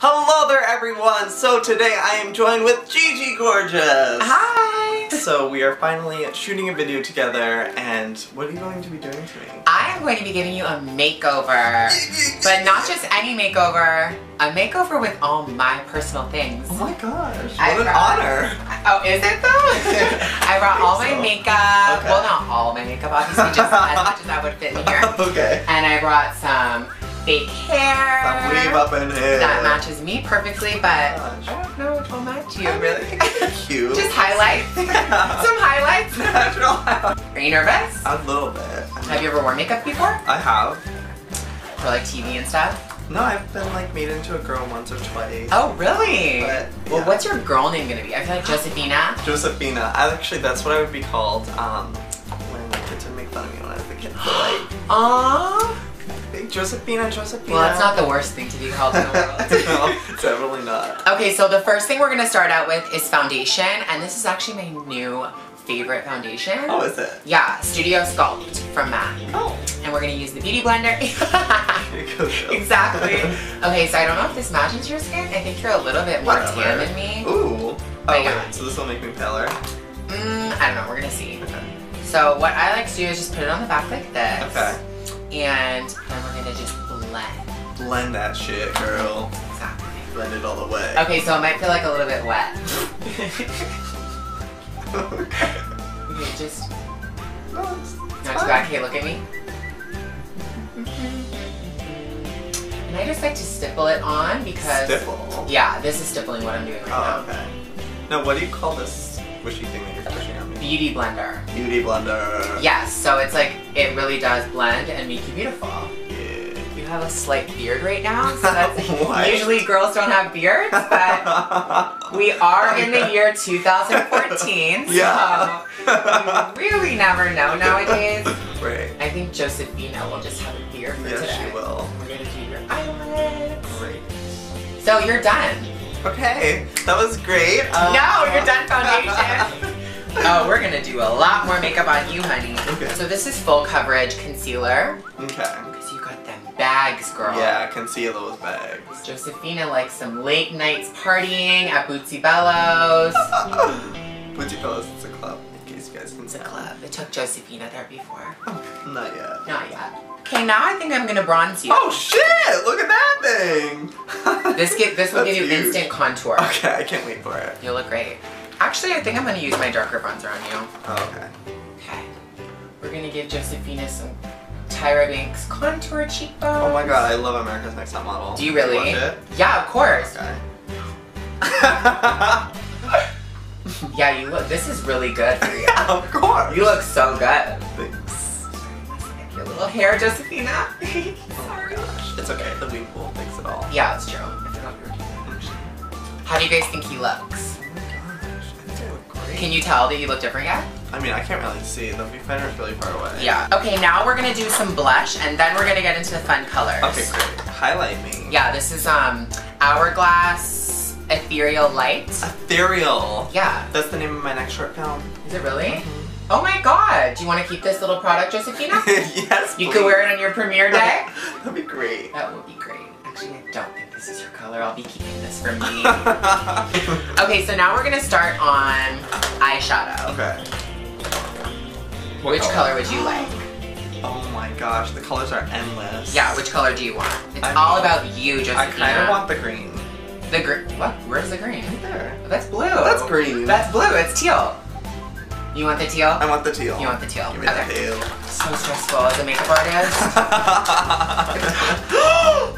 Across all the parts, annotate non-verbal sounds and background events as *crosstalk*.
Hello there everyone! So today I am joined with Gigi Gorgeous! Hi! So we are finally shooting a video together and what are you going to be doing to me? I am going to be giving you a makeover, *laughs* but not just any makeover, a makeover with all my personal things. Oh my gosh, I what an brought- honor! *laughs* Oh, is it though? *laughs* I brought all my so. makeup, Okay. well not all my makeup, obviously just as much as that would fit in here. okay. And I brought some fake hair. Some weave up in here. That matches me perfectly, but Gosh. I don't know which will match you. Oh, really? Cute. Just highlights. *laughs* Some highlights. Natural highlights. Are you nervous? A little bit. Have you ever worn makeup before? I have. For like TV and stuff? No, I've been like made into a girl once or twice. Oh, really? But, Well, what's your girl name gonna be? I feel like Josephina. Josephina. I, actually, that's what I would be called um, when the kids would make fun of me when I was a kid. So like, *gasps* Aww. Josephina, Josephina. Well, that's not the worst thing to be called in the world. *laughs* no, definitely not. Okay, so the first thing we're gonna start out with is foundation, and this is actually my new favorite foundation. Oh, is it? Yeah, Studio Sculpt from MAC. Oh. And we're gonna use the Beauty Blender. Here it goes. exactly. *laughs* Okay, so I don't know if this matches your skin. I think you're a little bit more Whatever. tan than me. Ooh. Oh, God. so this will make me paler? Mm, I don't know, we're gonna see. Okay. So what I like to do is just put it on the back like this. Okay. And then we're gonna just blend. Blend that shit, girl. Exactly. Blend it all the way. Okay, so it might feel like a little bit wet. okay. *laughs* Okay, just No, it's, it's not too bad. Okay, look at me. Mm-hmm. And I just like to stipple it on because Stipple. yeah, this is stippling what I'm doing right Oh, now. okay. Now, what do you call this squishy thing that you're pushing on me? Beauty blender. Beauty blender. Yes, so it's like it really does blend and make you beautiful. Yeah. You have a slight beard right now, so *laughs* that's usually girls don't have beards, but *laughs* we are in the year 2014, Yeah. so you really never know nowadays. Right. I think Josephina will just have a beard for Yes, today. she will. We're gonna do your eyelids. Great. So you're done. Okay, that was great. Um, no, you're done foundation. *laughs* oh, we're gonna do a lot more makeup on you, honey. Okay. So this is full coverage concealer. Okay. Because you got them bags, girl. Yeah, I can see those bags. Josephina likes some late nights partying at Bootsy Bellows. *laughs* Booty Pillows, is a club, in case you guys can It's a club. It took Josephina there before. *laughs* Not yet. Not yet. Okay, now I think I'm gonna bronze you. Oh shit! Look at that thing! *laughs* This get this will That's give you huge. instant contour. Okay, I can't wait for it. You'll look great. Actually, I think I'm gonna use my darker bronzer on you. Oh, okay. Okay. We're gonna give Josephina some Tyra Banks contour cheekbones. Oh my god, I love America's Next Top Model. Do you really? It? Yeah, of course. Okay. *laughs* Yeah, you look. This is really good for you. *laughs* of course. You look so good. Thanks. Your little hair, Josephina. *laughs* Oh my gosh. It's okay, the weave will fix it all. yeah, it's true. I forgot we were doing that. How do you guys think he looks? Can you tell that you look different yet? I mean, I can't really see. The viewfinder's really far away. Yeah. Okay, now we're gonna do some blush, and then we're gonna get into the fun colors. Okay, great. Highlight me. Yeah, this is um Hourglass Ethereal Light. Ethereal. Yeah. That's the name of my next short film. Is it really? Oh my god! Do you want to keep this little product, Josephina? *laughs* yes, You could wear it on your premiere day. *laughs* That'd be great. That would be great. Actually, I don't this is your color. I'll be keeping this for me. *laughs* okay, so now we're gonna start on eyeshadow. okay. Which color would you like? Oh my gosh, the colors are endless. Yeah, which color do you want? It's I all mean, about you, Josephina. I kind of want the green. the green. What? Where's the green? Right there. Oh, that's blue. That's green. That's blue. It's teal. You want the teal? I want the teal. You want the teal. Give me the teal. So stressful as a makeup artist. *laughs* *laughs*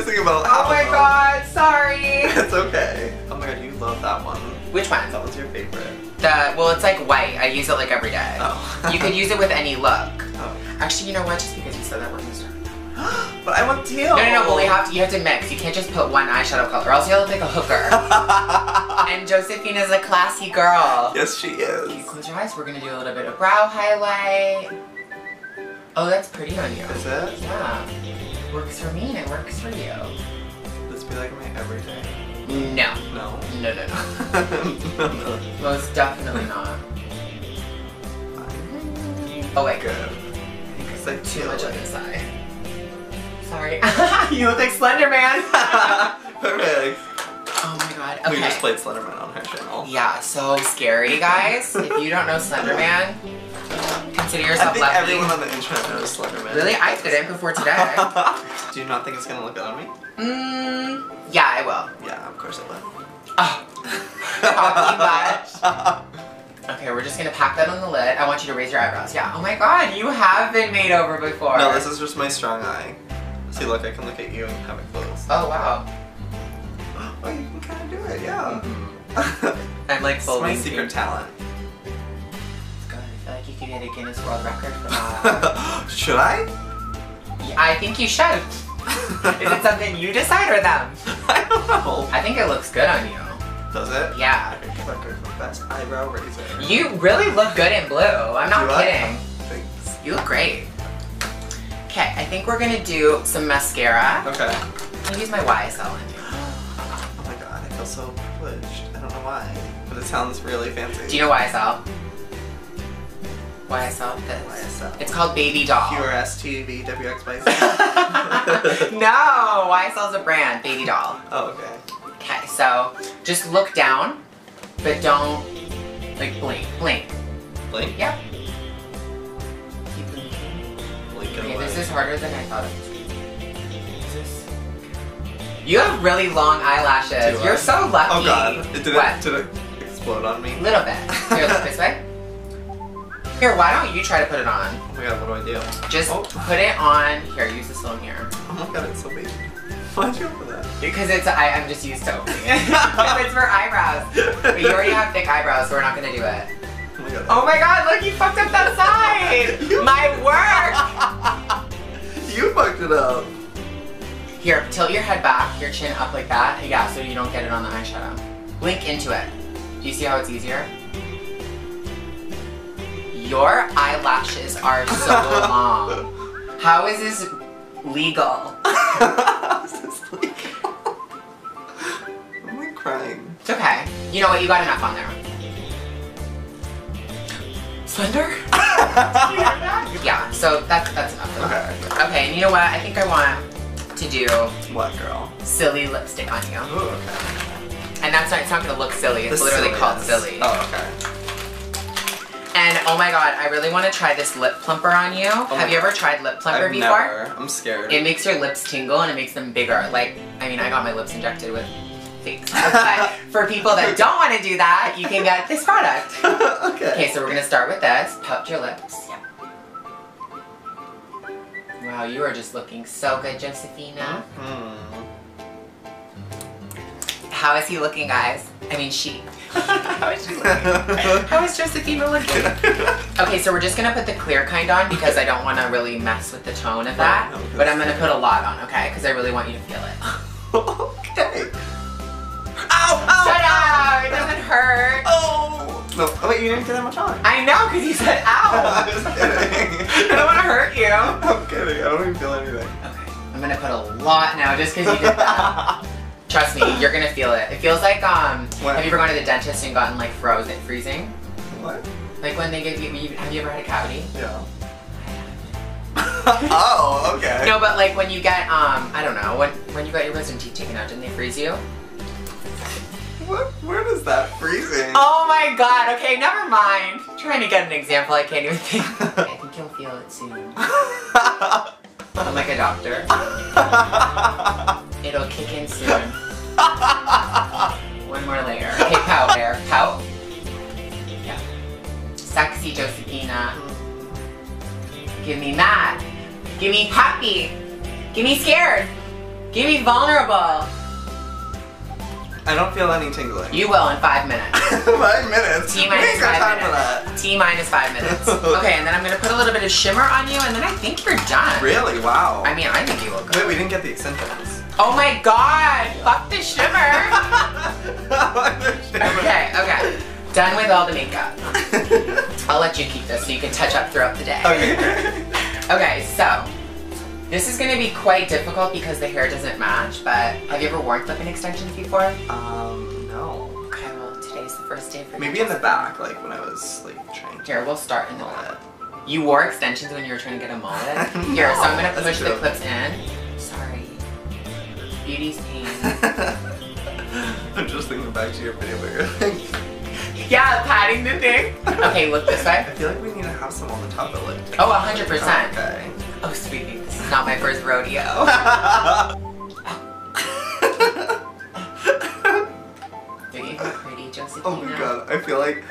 About oh my god, sorry. *laughs* It's okay. Oh my god, you love that one. Which one? That was your favorite. The well, it's like white. I use it like every day. Oh. You could use it with any look. *laughs* Oh. Actually, you know what? Just because you said that, we're gonna start. *gasps* but I want teal. No, no, no. But we have to. You have to mix. You can't just put one eyeshadow color, or else you'll look like a hooker. *laughs* and Josephine is a classy girl. yes, she is. close your eyes. We're gonna do a little bit of brow highlight. Oh, that's pretty on you. Is it? Yeah. Works for me and it works for you. This be like my everyday. No. No. No, no, no. no, *laughs* no. Most definitely not. Oh wait, Good. Because 'Cause I Too much on this side. Sorry. *laughs* you look like Slender Man. *laughs* Perfect. God. Okay. We just played Slenderman on her channel. Yeah, so scary, guys. if you don't know Slender Man, consider I yourself think lucky. everyone on the internet knows Slenderman. Really? I didn't before today. *laughs* Do you not think it's gonna look good on me? mm, yeah, I will. Yeah, of course it will. Oh, okay, we're just gonna pack that on the lid. I want you to raise your eyebrows. Yeah. Oh my god, you have been made over before. No, this is just my strong eye. See, look, I can look at you and have it closed. Oh wow. Oh, you can kind of do it, yeah. I'm like It's full my secret talent. God, I feel like you could get a Guinness World Record for that. *laughs* Should I? Yeah, I think you should. Is it something you decide or them? *laughs* I don't know. I think it looks good on you. Does it? Yeah. I think Record for best eyebrow razor. You really look good in blue. I'm not Do I? kidding. Thanks. You look great. Okay, I think we're gonna do some mascara. Okay. I'll use my YSL so privileged. I don't know why, but it sounds really fancy. Do you know YSL? YSL? This. YSL? It's called Baby Doll. STV WX Spicy. no, YSL's a brand, Baby Doll. oh, okay. Okay, so just look down, but don't like blink. Blink. Blink. Yep. Keep blinking. Blink Okay, this is harder than I thought it was. You have really long eyelashes. You're so lucky. Oh god, it did it, did it explode on me? A little bit. Here, look this way. Here, why don't you try to put it on? Oh my god, what do I do? Just Oh. put it on. Here, use this little mirror. Oh my god, it's so big. Why'd you open that? Because it's, I, I'm just used to opening it. *laughs* It's for eyebrows. But you already have thick eyebrows, so we're not gonna do it. Oh my god. Oh my god, look, you fucked up that side! *laughs* My work! *laughs* you fucked it up. Here, tilt your head back, your chin up like that. Yeah, so you don't get it on the eyeshadow. Blink into it. Do you see how it's easier? Your eyelashes are so *laughs* long. How is this legal? *laughs* This legal. I'm like crying. It's okay. You know what? You got enough on there. Slender? *laughs* yeah, so that's that's enough. Okay. Okay, and you know what? I think I want to do What girl? silly lipstick on you. Ooh, okay. And that's not, it's not gonna look silly. It's The literally called silly. Oh, okay. And oh my god, I really want to try this lip plumper on you. Oh my Have you ever tried lip plumper I've before? never. I'm scared. It makes your lips tingle and it makes them bigger. Like, I mean, I got my lips injected with fake stuff, *laughs* but for people that don't want to do that, you can get this product. *laughs* okay. Okay, so we're gonna start with this. Pout your lips. Wow, you are just looking so good, Josephina. Hmm. How is he looking, guys? I mean, she. *laughs* How is she looking? *laughs* How is Josephina looking? Okay, so we're just gonna put the clear kind on because I don't want to really mess with the tone of that. No, But I'm gonna put a lot on, okay? Because I really want you to feel it. *laughs* okay. Ow! Ow! Shut up! It doesn't hurt. Oh! No. Oh, wait, you didn't get that much on. I know, because you said ow. *laughs* I'm just kidding. *laughs* I don't want to hurt you. I'm kidding. I don't even feel anything. Okay, I'm gonna put a lot now just because you did that. *laughs* Trust me, you're gonna feel it. It feels like um. What? Have you ever gone to the dentist and gotten like frozen, freezing? what? Like when they give you, you have you ever had a cavity? Yeah. oh, okay. No, but like when you get um, I don't know, when when you got your wisdom teeth taken out, didn't they freeze you? What? Where does that freezing? Oh my god. Okay, never mind. trying to get an example, I can't even *laughs* think. I think you'll feel it soon. *laughs* I'm like a doctor. *laughs* It'll kick in soon. One more layer. Okay, pout there. Pout. Yeah. Sexy Josephina. Give me mad. Give me happy. Give me scared. Give me vulnerable. I don't feel any tingling. You will in five minutes. five minutes. T we minus ain't five minutes. T minus five minutes. *laughs* Okay, and then I'm gonna put a little bit of shimmer on you, and then I think you're done. Really? Wow. I mean, I think you look Wait, good. we didn't get the extensions. Oh my god! *laughs* Fuck the shimmer! okay, okay. Done with all the makeup. *laughs* I'll let you keep this so you can touch up throughout the day. okay. Okay, so this is gonna be quite difficult because the hair doesn't match, but have you ever worn clip-in extensions before? Um, no. Okay, well today's the first day for. Maybe in the back, like when I was like trying to Here, we'll start in the back. You wore extensions when you were trying to get a mullet? *laughs* No, Here, so I'm gonna push the clips in. Sorry. Beauty's pain. *laughs* I'm just thinking back to your video where you're like, *laughs* yeah, patting the thing. Okay, look this way. I feel like we need to have some on the top of it. Oh, 100%. Okay. Oh, sweetie, this is not my first rodeo. *laughs* Don't you look pretty, Josephina? oh my god, I feel like.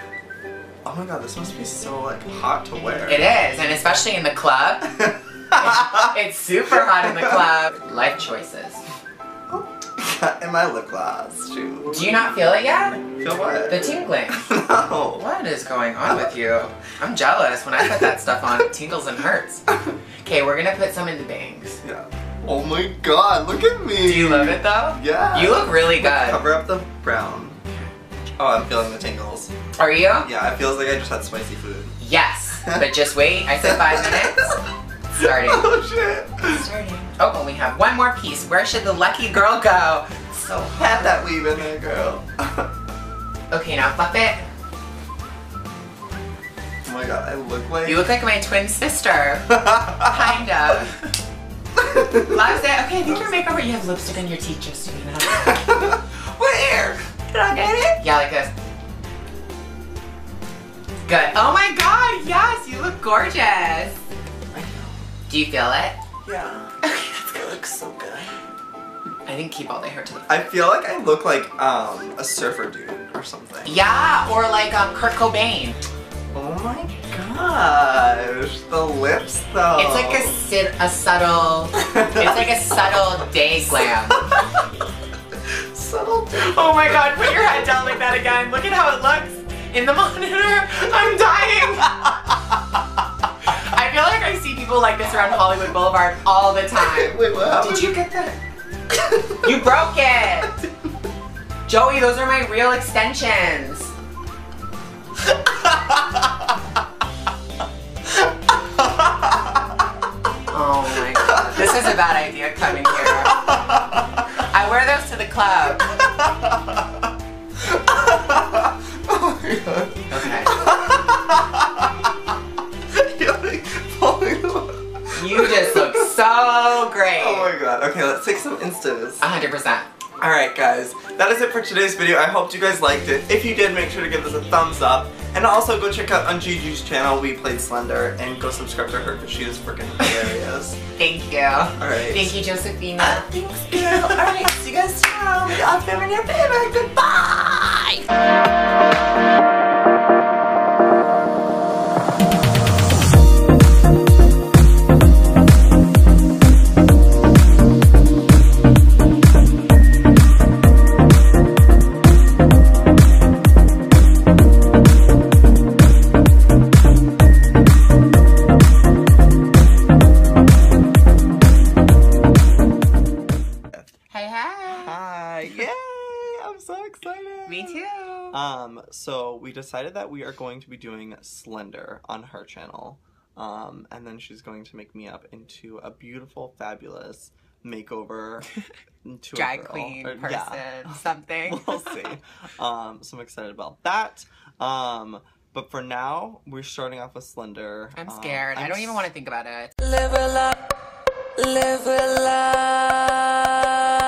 Oh my god, this must be so like hot to wear. It is, and especially in the club. *laughs* It's super hot in the club. Life choices. *laughs* In my lip gloss, too. Do you not feel it yet? feel what? The tingling. no. What is going on with you? I'm jealous. When I put that stuff on, it tingles and hurts. Okay, we're gonna put some in the bangs. Yeah. Oh my god, look at me. Do you love it though? Yeah. You look really good. Cover up the brown. Oh, I'm feeling the tingles. Are you? Yeah, it feels like I just had spicy food. Yes. But just wait. I said five minutes. *laughs* Starting. Oh shit. Starting. Oh, and we have one more piece. Where should the lucky girl go? So Have that weave in there, girl. *laughs* Okay, now fluff it. Oh my god, I look like. You look like my twin sister. Kind of. Loves *laughs* it. Okay, I think your makeup. You have lipstick on your teeth, just so you Justina. Where? Did I get it? Yeah, like this. Good. Oh my god, yes, you look gorgeous. Do you feel it? Yeah. *laughs* Okay, It looks so good. I didn't keep all the hair to the I feel like I look like um a surfer dude or something. Yeah, or like um, Kurt Cobain. Oh my gosh, the lips though. It's like a, sit, a subtle, it's like a subtle day glam. *laughs* subtle. Oh my god, put your head down like that again. Look at how it looks in the *laughs* monitor. I'm dying. I feel like I see people like this around Hollywood Boulevard all the time. *laughs* Wait, what happened? Did you get that? You broke it! Joey, those are my real extensions. Is a bad idea coming here. I wear those to the club. oh my god. Okay. You're like falling over. You just look so great. Oh my god. Okay, let's take some instas. 100%. Alright guys, that is it for today's video. I hope you guys liked it. If you did, make sure to give this a thumbs up. And also go check out on Gigi's channel, We Played Slender, and go subscribe to her because she is freaking hilarious. *laughs* Thank you. Alright. Thank you, Josephina. Uh, thanks, girl. Alright, see you guys tomorrow. We are your favorite. Goodbye! Me too. Um, so we decided that we are going to be doing Slender on her channel. Um, and then she's going to make me up into a beautiful, fabulous makeover *laughs* into drag queen or, person, yeah. *laughs* something. we'll see. Um, so I'm excited about that. Um, but for now, we're starting off with Slender. I'm um, scared. I'm I do not even want to think about it. Live a love, live a love.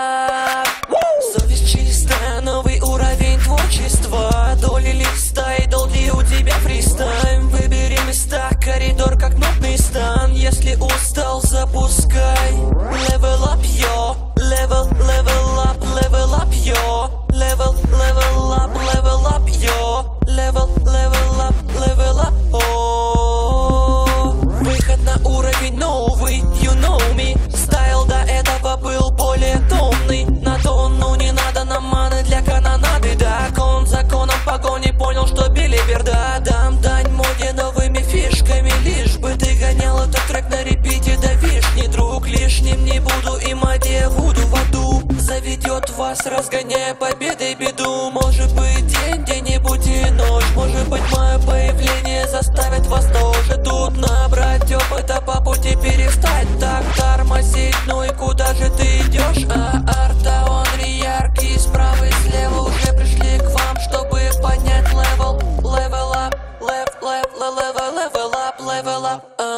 Если устал, запускай Level up, yo Level, level up, level up, yo Level, level up, level up, yo С разгоняя победой беду. Может быть день, где-нибудь и ночь. Может быть мое появление заставит вас тоже Тут набрать опыта. По пути перестать Так тормозить, ну и куда же ты идешь? А арта, он яркий, справа и слева Уже пришли к вам, чтобы поднять левел Левел ап, лев, лев, левел, левел ап, левел ап